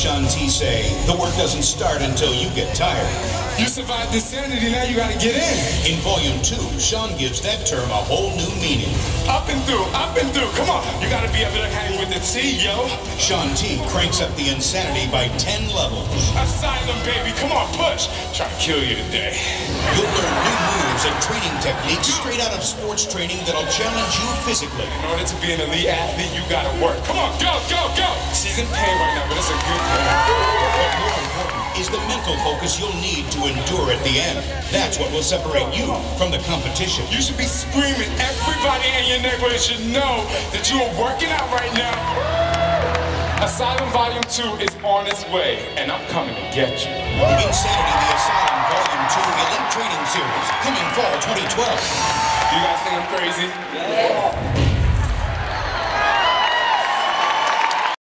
Say, the work doesn't start until you get tired. You survived insanity, now you gotta get in. In Volume 2, Shaun gives that term a whole new meaning. Up and through, up and through. Come on, you gotta be able to hang with the T, yo. Shaun T cranks up the insanity by 10 levels. Asylum, baby, come on, push. Trying to kill you today. You'll learn new moves and training techniques straight out of sports training that'll challenge you physically. In order to be an elite athlete, you gotta work. Come on, go, go, go. She's in pain right now, but it's a good is the mental focus you'll need to endure at the end. That's what will separate you from the competition. You should be screaming. Everybody in your neighborhood should know that you are working out right now. Asylum Volume 2 is on its way, and I'm coming to get you. Insanity the Asylum Volume 2 Elite Training Series, coming fall 2012. You guys think I'm crazy? Yes.